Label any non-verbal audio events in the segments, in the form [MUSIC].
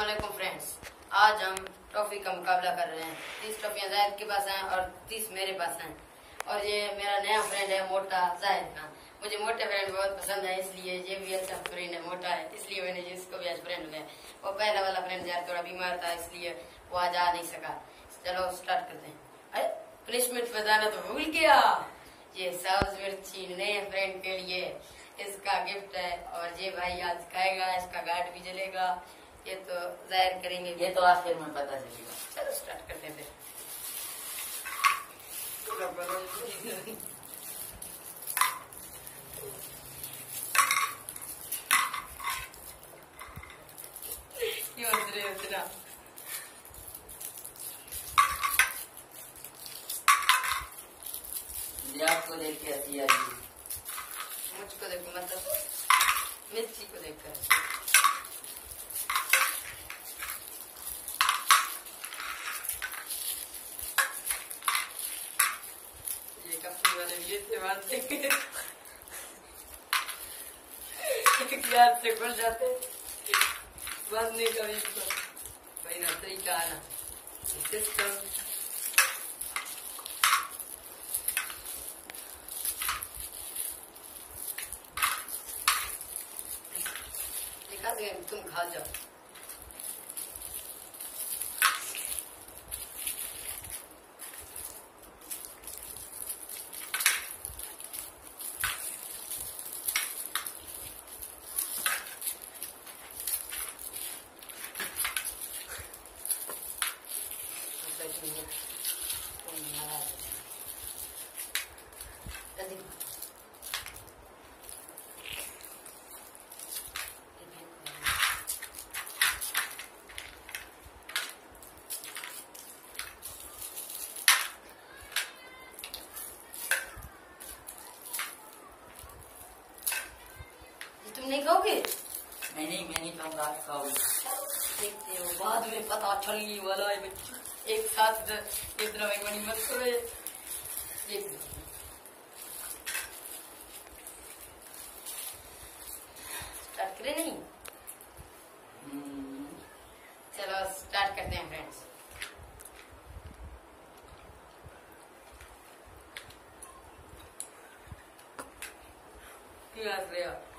वालेकुम फ्रेंड्स आज हम ट्रॉफी का मुकाबला कर रहे हैं। तीस ट्रॉफियाँ जायद के पास हैं और तीस मेरे पास हैं। और ये मेरा नया फ्रेंड है, मोटा जायद का। मुझे मोटे फ्रेंड बहुत पसंद है, इसलिए ये भी अच्छा फ्रेंड है, मोटा है। इसलिए मैंने जिसको भी आज फ्रेंड लिया वो पहला वाला फ्रेंड यार थोड़ा बीमार था, इसलिए वो आज आ नहीं सका। चलो स्टार्ट करते हैं। अरे पनिशमेंट बताना तो भूल गया। ये सब्ज मिर्ची नए फ्रेंड के लिए इसका गिफ्ट है और ये भाई आज खाएगा, इसका गार्ड भी जलेगा। ये तो ज़ाहिर करेंगे ये तो आखिर में पता चलेगा। चलो स्टार्ट करते हैं फिर। आपको देख के हँसी आ रही मुझको देखो मतलब मिर्ची को देखकर ये कपड़े वाले ये से बात याद से खुल जाते बंद नहीं कभी इसको भाई ना तरीका आना सिस्टम निकाल तुम खा जाओ तुम नहीं खाओगे मैं नहीं देखते हो बाद में पता चलने वाला है बच्चों। एक साथ इतना मत करो ये। देख लो। स्टार्ट करें नहीं? हम्म, चलो स्टार्ट करते हैं फ्रेंड्स क्यों हंस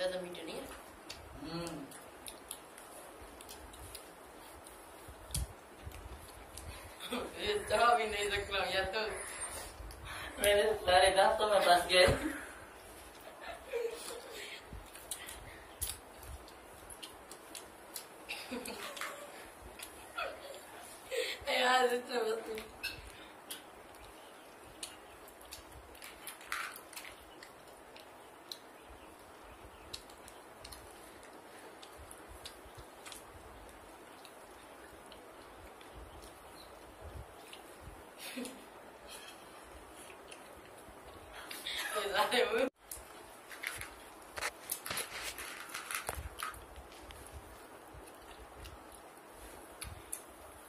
ज़्यादा मीठा नहीं है? हम्म, [LAUGHS] ये तो भी नहीं रहा या तो मेरे सारे दांतों में फंस गए यार इतना बस नहीं। ये सारे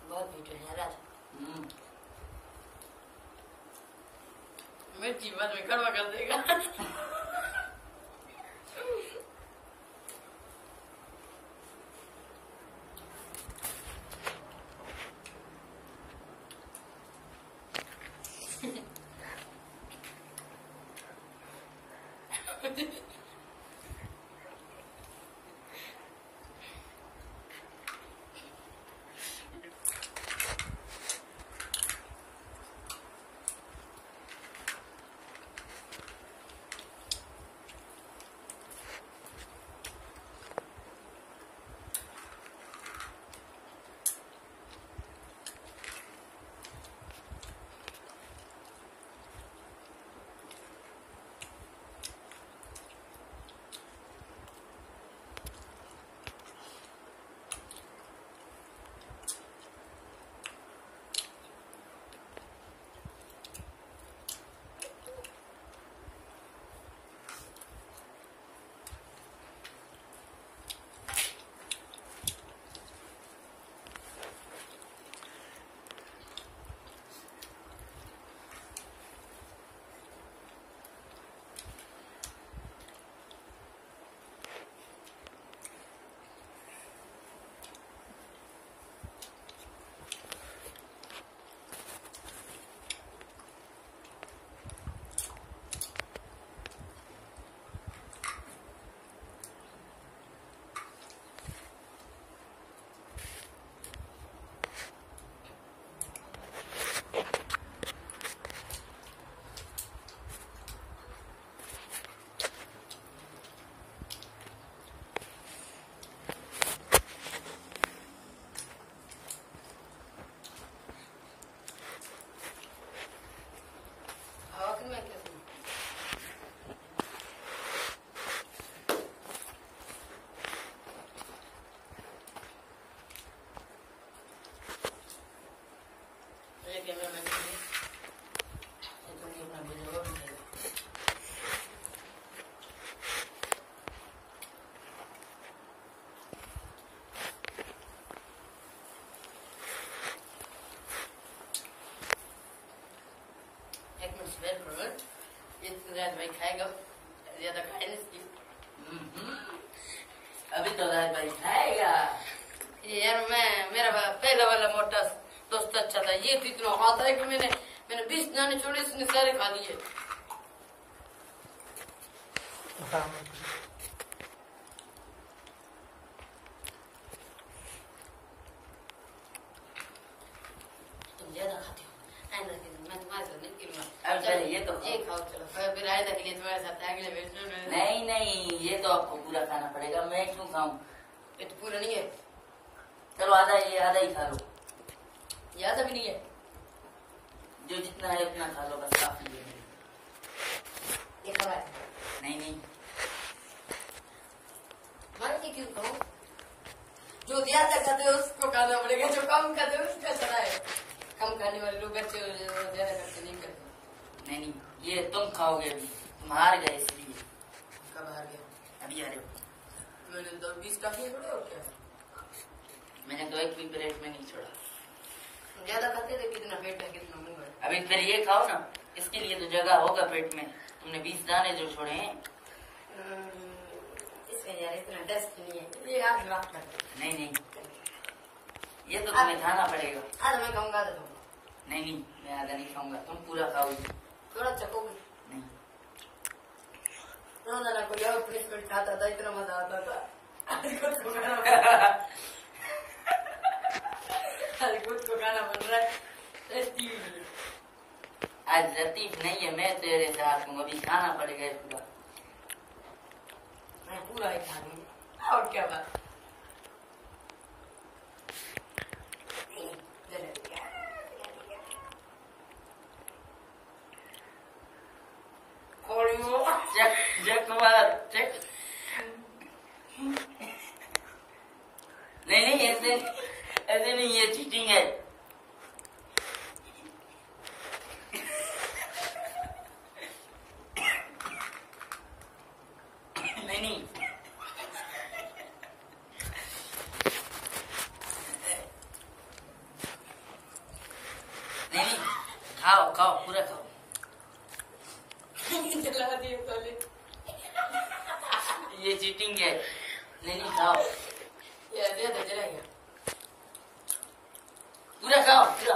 बहुत मीठे हैं राज मिर्ची बाद में कड़वा कर देगा। I [LAUGHS] didn't. तो रात भाई खाएगा ज़्यादा खाए हम्म। अभी तो राज भाई खाएगा यार मैं मेरा पहला वाला मोटा दोस्त अच्छा था। ये तो इतना खाता है कि मैंने मैंने बीस दाने छोड़े इसने सारे खा लिए। तुम ज़्यादा खाते हो। आइंदा के दिन मैं तुम्हारे साथ नहीं खेलूँगा। ये तो ये खाओ चलो। फिर फिर के लिए तुम्हारे साथ अगले नहीं नहीं ये तो आपको पूरा खाना पड़ेगा। मैं क्यों खाऊं? ये तो पूरा नहीं है। चलो आधा ये आधा ही खा लो। ज़्यादा भी नहीं है। जो जितना है उतना खा लो बस काफ़ी है। ये खा नहीं नहीं। मैं ये क्यों खाऊं जो ज़्यादा खाते हैं उसको खाना पड़ेगा। जो कम खाते हैं उसका चला है। कम खाने वाले लोग अच्छे ज़्यादा खर्चे नहीं करते। नहीं नहीं। ये तुम खाओगे अभी। तुम हार गए इसलिए। कब हार गया? अभी आ रहे हो। मैंने तो बीस काफ़ी छोड़े और क्या? मैंने तो एक भी प्लेट में नहीं छोड़ा। ज़्यादा खाते थे कितना पेट है कितना मुँह है अभी फिर ये खाओ ना इसके लिए तो जगह होगा पेट में। तुमने बीस दाने जो छोड़े हैं। हम्म, इसमें यार इतना डस्ट नहीं है। ये आज रात नहीं नहीं। ये तो तुम्हें खाना पड़ेगा। आज मैं खाऊँगा तो नहीं नहीं मैं आधा नहीं खाऊँगा। तुम पूरा खाओगे। थोड़ा चकोगे नहीं। रोज़ाना कोई और पनिशमेंट खाता था इतना मज़ा आता था। [LAUGHS] खुद को खाना बन रहा है। आज लतीफ नहीं है, मैं तेरे साथ हूँ अभी खाना पड़ गया पूरा मैं पूरा ही खा लूँगा और क्या बात खोलियो चक चक कुमार चक नहीं नहीं ऐसे ऐसे नहीं ये चीटिंग है नहीं नहीं नहीं नहीं खाओ खाओ पूरा खाओ जला दिए पहले ये चीटिंग है नहीं नहीं खाओ ये दे दे जलाएगा पूरा खाओ पूरा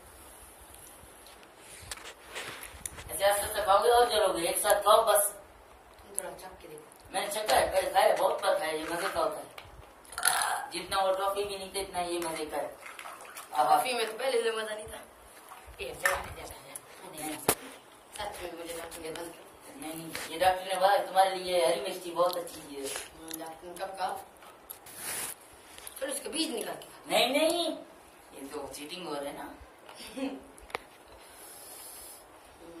आस्ते आस्ते खाओगे और जलोगे। एक साथ खाओ बस। थोड़ा चख के देखो। मैंने चक्का है पहले खाया बहुत बार खाया ये मज़े का होता है। जितना वो ट्रॉफी भी नहीं था इतना ये मज़े का है। अब कॉफ़ी में तो पहले से मज़ा नहीं था। नहीं, नहीं। ये डॉक्टर ने बोला तुम्हारे लिए हरी मिर्ची बहुत अच्छी चीज़ है डॉक्टर ने कब कहा? चलो इसका बीज निकाल के नहीं नहीं। ये तो चीटिंग हो रहा है ना। [LAUGHS]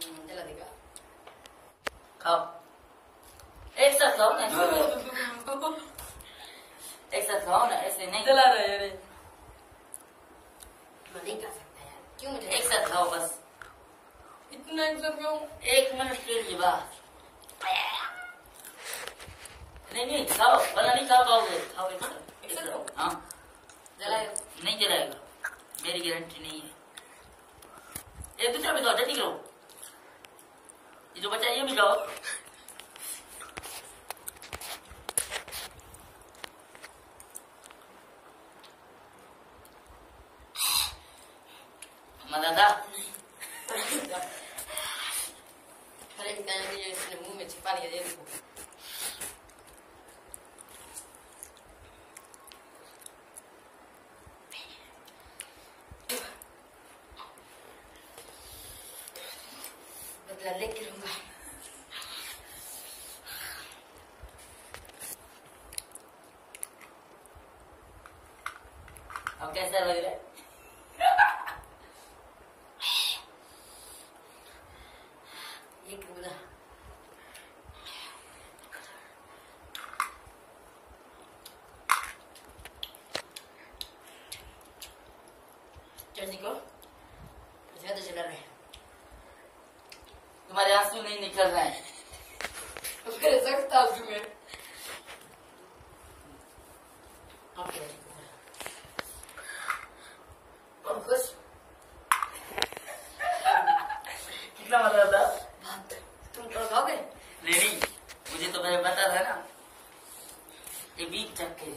जला देगा खाओ एक साथ खाओ ना एक साथ खाओ ना ऐसे नहीं जला रहा है नहीं खा सकता यार क्यों एक साथ खाओ बस इतना एक सब क्यों एक मिनट के लिए बस नहीं नहीं खाओ वरना नहीं खा पाओगे खाओ एक साथ एक साथ हाँ जलाएगा नहीं जलाएगा मेरी गारंटी नहीं है एक दूसरा खाओ जल्दी करो ये जो बचा है, ये भी खाओ मज़ा था अरे कहने ये इसने मुँह में छिपा लिया ये देखो बदला लेके रहूँगा अब कैसा लग रहा है एक बदला चटनी को नहीं निकल रहा है। मैं तो कितना मज़ा तुम तो लेडी मुझे तो मैंने बता था ना। ये बीच चक्के